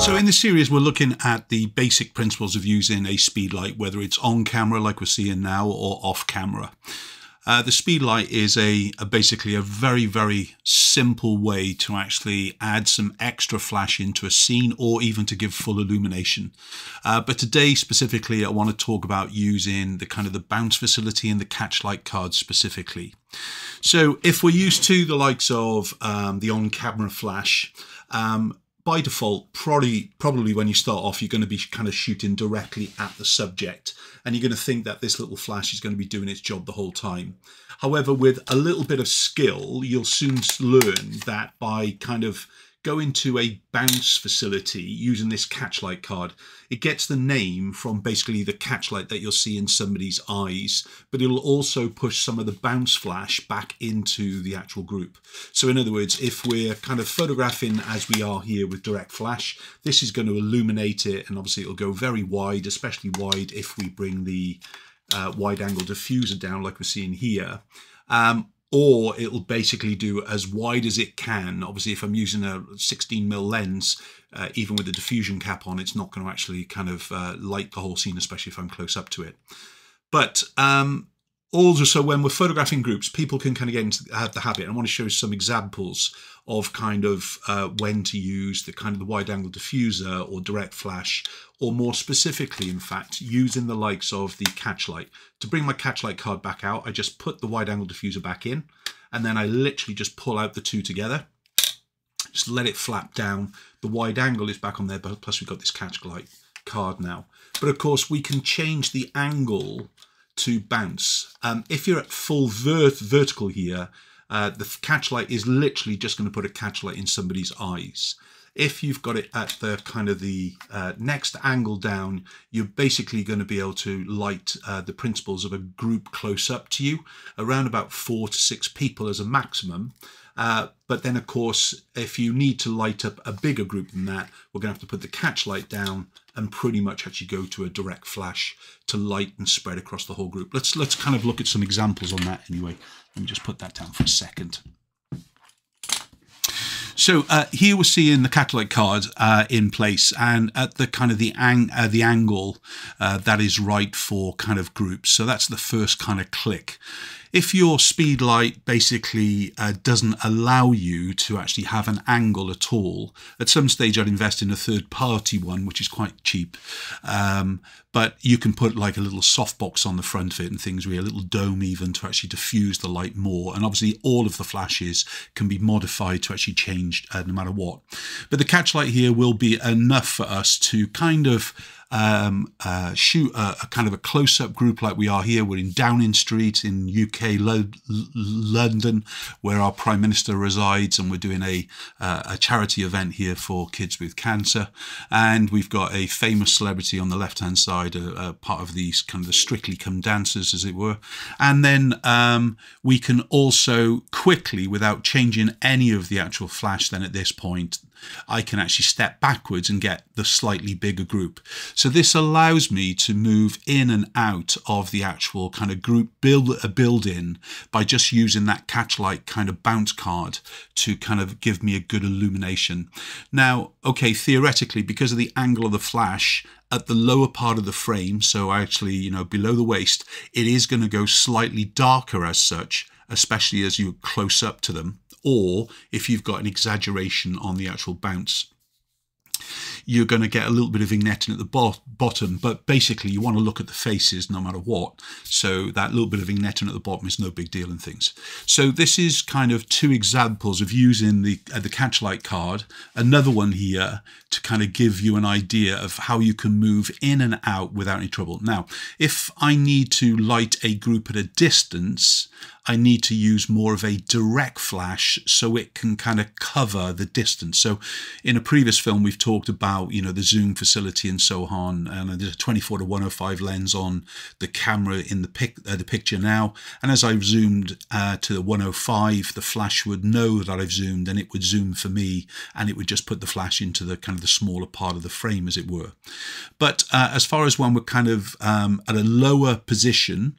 So in this series, we're looking at the basic principles of using a speed light, whether it's on camera like we're seeing now or off camera. Uh, the speed light is a, a, basically a very, very simple way to actually add some extra flash into a scene or even to give full illumination. Uh, but today specifically, I want to talk about using the kind of the bounce facility and the catch light card specifically. So if we're used to the likes of um, the on-camera flash, um, by default, probably probably when you start off, you're going to be kind of shooting directly at the subject, and you're going to think that this little flash is going to be doing its job the whole time. However, with a little bit of skill, you'll soon learn that by kind of go into a bounce facility using this catchlight card. It gets the name from basically the catchlight that you'll see in somebody's eyes, but it'll also push some of the bounce flash back into the actual group. So in other words, if we're kind of photographing as we are here with direct flash, this is going to illuminate it and obviously it'll go very wide, especially wide if we bring the uh, wide angle diffuser down like we're seeing here. Um, or it'll basically do as wide as it can. Obviously, if I'm using a 16 mil lens, uh, even with the diffusion cap on, it's not going to actually kind of uh, light the whole scene, especially if I'm close up to it. But um, also, so when we're photographing groups, people can kind of get into have the habit. I want to show you some examples of kind of uh, when to use the kind of the wide angle diffuser or direct flash, or more specifically, in fact, using the likes of the catch light. To bring my catch light card back out, I just put the wide angle diffuser back in, and then I literally just pull out the two together. Just let it flap down. The wide angle is back on there, but plus we've got this catch light card now. But of course, we can change the angle to bounce. Um, if you're at full vert vertical here, uh, the catchlight is literally just going to put a catchlight in somebody's eyes. If you've got it at the kind of the uh, next angle down, you're basically going to be able to light uh, the principles of a group close up to you, around about four to six people as a maximum. Uh, but then, of course, if you need to light up a bigger group than that, we're going to have to put the catch light down and pretty much actually go to a direct flash to light and spread across the whole group. Let's let's kind of look at some examples on that anyway. Let me just put that down for a second. So uh, here we're seeing the catch light card uh, in place and at the kind of the, ang uh, the angle uh, that is right for kind of groups. So that's the first kind of click if your speed light basically uh, doesn't allow you to actually have an angle at all, at some stage I'd invest in a third party one, which is quite cheap. Um, but you can put like a little softbox on the front of it and things, really, a little dome even to actually diffuse the light more. And obviously all of the flashes can be modified to actually change uh, no matter what. But the catch light here will be enough for us to kind of um, uh, shoot a, a, kind of a close-up group like we are here. We're in Downing Street in UK Lo London, where our Prime Minister resides, and we're doing a uh, a charity event here for kids with cancer. And we've got a famous celebrity on the left-hand side, a, a, part of these kind of the Strictly Come dancers, as it were. And then um, we can also quickly, without changing any of the actual flash, then at this point I can actually step backwards and get the slightly bigger group. So this allows me to move in and out of the actual kind of group build uh, a build in by just using that catch light kind of bounce card to kind of give me a good illumination. Now, okay, theoretically, because of the angle of the flash at the lower part of the frame, so actually, you know, below the waist, it is going to go slightly darker as such, especially as you're close up to them or if you've got an exaggeration on the actual bounce you're going to get a little bit of vignetting at the bo bottom, but basically you want to look at the faces no matter what. So that little bit of vignetting at the bottom is no big deal in things. So this is kind of two examples of using the, uh, the catchlight card. Another one here to kind of give you an idea of how you can move in and out without any trouble. Now, if I need to light a group at a distance, I need to use more of a direct flash so it can kind of cover the distance. So in a previous film, we've talked about, you know, the zoom facility and so on. And there's a 24 to 105 lens on the camera in the, pic uh, the picture now. And as I've zoomed uh, to the 105, the flash would know that I've zoomed and it would zoom for me and it would just put the flash into the kind of the smaller part of the frame as it were. But uh, as far as when we're kind of um, at a lower position,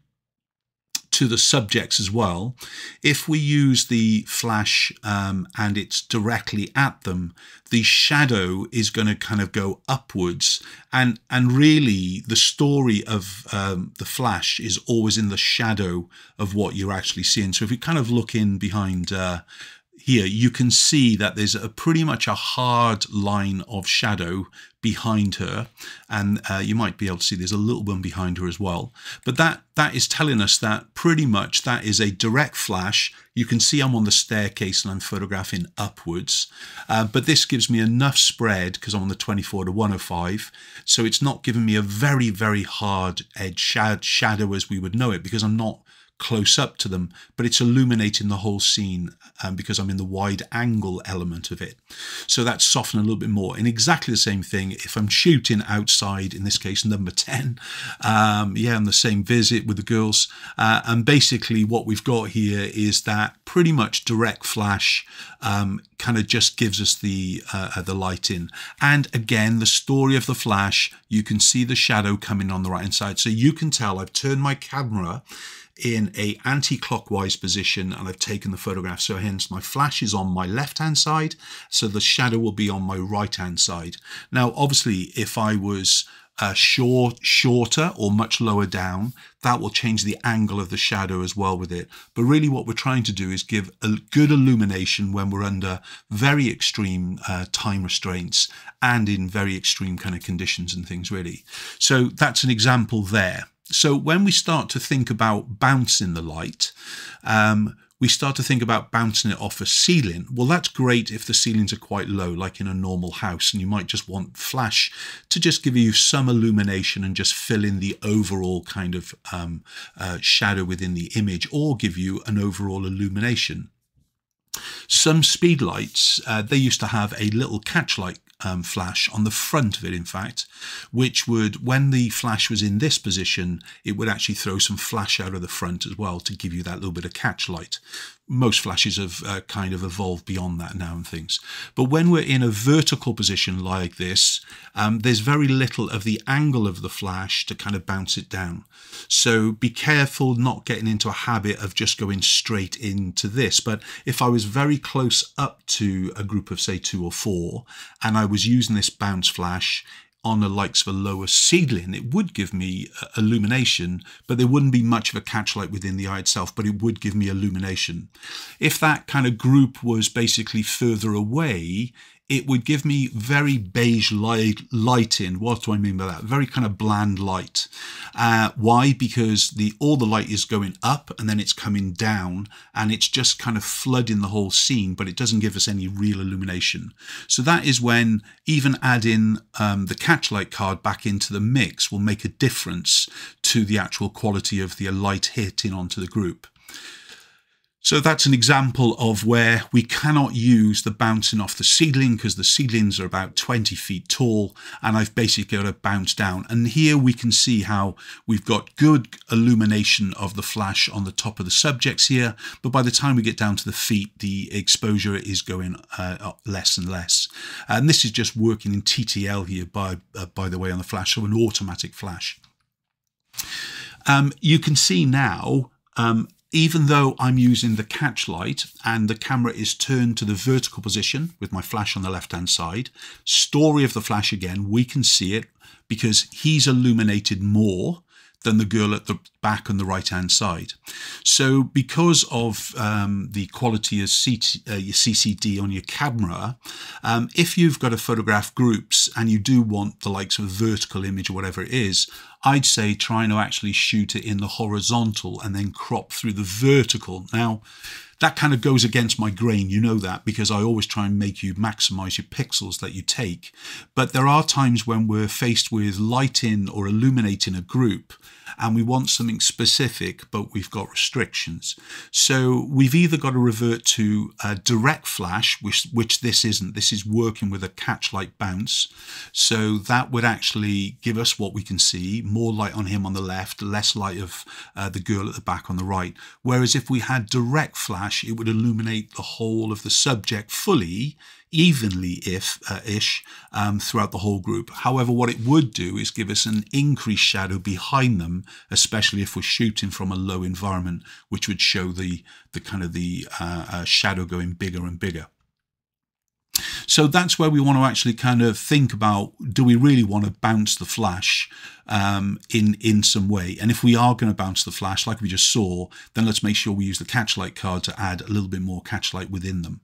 to the subjects as well. If we use the flash um, and it's directly at them, the shadow is going to kind of go upwards. And, and really, the story of um, the flash is always in the shadow of what you're actually seeing. So if we kind of look in behind uh, here, you can see that there's a pretty much a hard line of shadow behind her. And uh, you might be able to see there's a little one behind her as well. But that that is telling us that pretty much that is a direct flash. You can see I'm on the staircase and I'm photographing upwards. Uh, but this gives me enough spread because I'm on the 24 to 105. So it's not giving me a very, very hard edge shadow as we would know it because I'm not close up to them, but it's illuminating the whole scene um, because I'm in the wide angle element of it. So that's softened a little bit more. And exactly the same thing if I'm shooting outside, in this case, number 10, um, yeah, on the same visit with the girls. Uh, and basically what we've got here is that pretty much direct flash um, kind of just gives us the uh, the light in. And again, the story of the flash, you can see the shadow coming on the right hand side. So you can tell I've turned my camera in a anti-clockwise position and I've taken the photograph. So hence my flash is on my left-hand side. So the shadow will be on my right-hand side. Now, obviously, if I was uh, short, shorter or much lower down, that will change the angle of the shadow as well with it. But really what we're trying to do is give a good illumination when we're under very extreme uh, time restraints and in very extreme kind of conditions and things really. So that's an example there. So when we start to think about bouncing the light, um, we start to think about bouncing it off a ceiling. Well, that's great if the ceilings are quite low, like in a normal house, and you might just want flash to just give you some illumination and just fill in the overall kind of um, uh, shadow within the image or give you an overall illumination. Some speed lights, uh, they used to have a little catch light um, flash on the front of it, in fact, which would, when the flash was in this position, it would actually throw some flash out of the front as well to give you that little bit of catch light most flashes have uh, kind of evolved beyond that now and things. But when we're in a vertical position like this, um, there's very little of the angle of the flash to kind of bounce it down. So be careful not getting into a habit of just going straight into this. But if I was very close up to a group of say two or four, and I was using this bounce flash, on the likes of a lower seedling, it would give me uh, illumination, but there wouldn't be much of a catch light within the eye itself, but it would give me illumination. If that kind of group was basically further away, it would give me very beige light, lighting. What do I mean by that? Very kind of bland light. Uh, why? Because the all the light is going up and then it's coming down and it's just kind of flooding the whole scene, but it doesn't give us any real illumination. So that is when even adding um, the catch light card back into the mix will make a difference to the actual quality of the light hitting onto the group. So that's an example of where we cannot use the bouncing off the seedling because the seedlings are about 20 feet tall and I've basically got to bounce down. And here we can see how we've got good illumination of the flash on the top of the subjects here. But by the time we get down to the feet, the exposure is going uh, less and less. And this is just working in TTL here, by, uh, by the way, on the flash, so an automatic flash. Um, you can see now um, even though I'm using the catch light and the camera is turned to the vertical position with my flash on the left hand side, story of the flash again, we can see it because he's illuminated more than the girl at the back on the right hand side. So because of um, the quality of CT, uh, your CCD on your camera, um, if you've got to photograph groups and you do want the likes of a vertical image or whatever it is, I'd say trying to actually shoot it in the horizontal and then crop through the vertical. Now, that kind of goes against my grain, you know that, because I always try and make you maximize your pixels that you take. But there are times when we're faced with lighting or illuminating a group and we want something specific, but we've got restrictions. So we've either got to revert to a direct flash, which, which this isn't. This is working with a catch light bounce. So that would actually give us what we can see, more light on him on the left, less light of uh, the girl at the back on the right. Whereas if we had direct flash, it would illuminate the whole of the subject fully, evenly if uh, ish um, throughout the whole group. However, what it would do is give us an increased shadow behind them, especially if we're shooting from a low environment, which would show the the kind of the uh, uh, shadow going bigger and bigger. So that's where we want to actually kind of think about, do we really want to bounce the flash um, in, in some way? And if we are going to bounce the flash, like we just saw, then let's make sure we use the catchlight card to add a little bit more catchlight within them.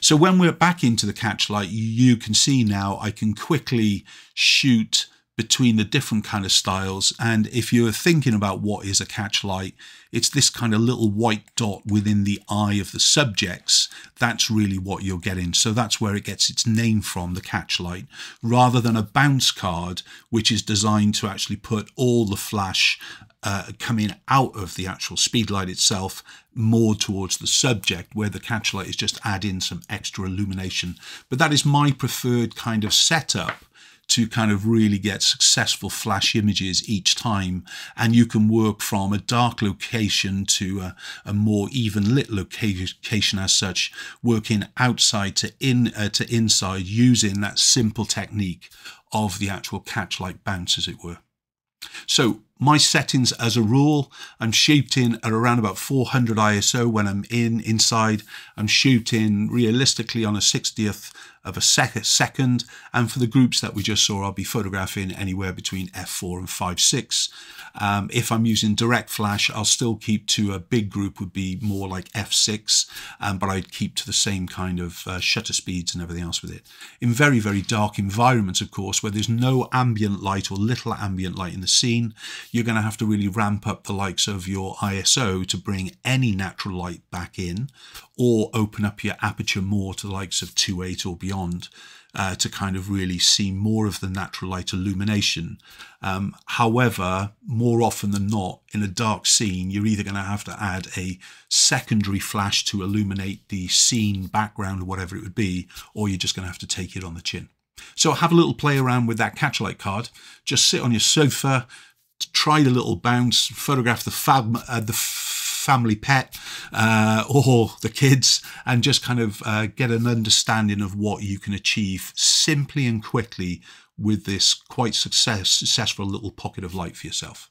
So when we're back into the catchlight, you can see now I can quickly shoot between the different kind of styles. And if you're thinking about what is a catch light, it's this kind of little white dot within the eye of the subjects. That's really what you're getting. So that's where it gets its name from, the catch light, rather than a bounce card, which is designed to actually put all the flash uh, coming out of the actual speedlight itself more towards the subject where the catch light is just adding some extra illumination but that is my preferred kind of setup to kind of really get successful flash images each time. And you can work from a dark location to a, a more even lit location as such, working outside to in uh, to inside using that simple technique of the actual catch light bounce, as it were. So my settings as a rule, I'm shooting at around about 400 ISO when I'm in inside. I'm shooting realistically on a 60th of a sec second. And for the groups that we just saw, I'll be photographing anywhere between f4 and 5.6. Um, if I'm using direct flash, I'll still keep to a big group would be more like f6, um, but I'd keep to the same kind of uh, shutter speeds and everything else with it. In very, very dark environments, of course, where there's no ambient light or little ambient light in the scene, you're going to have to really ramp up the likes of your ISO to bring any natural light back in or open up your aperture more to the likes of 2.8 or beyond uh, to kind of really see more of the natural light illumination. Um, however, more often than not, in a dark scene, you're either going to have to add a secondary flash to illuminate the scene background whatever it would be, or you're just going to have to take it on the chin. So have a little play around with that catchlight card. Just sit on your sofa, try the little bounce, photograph the fab, uh, the family pet uh, or the kids and just kind of uh, get an understanding of what you can achieve simply and quickly with this quite success, successful little pocket of light for yourself.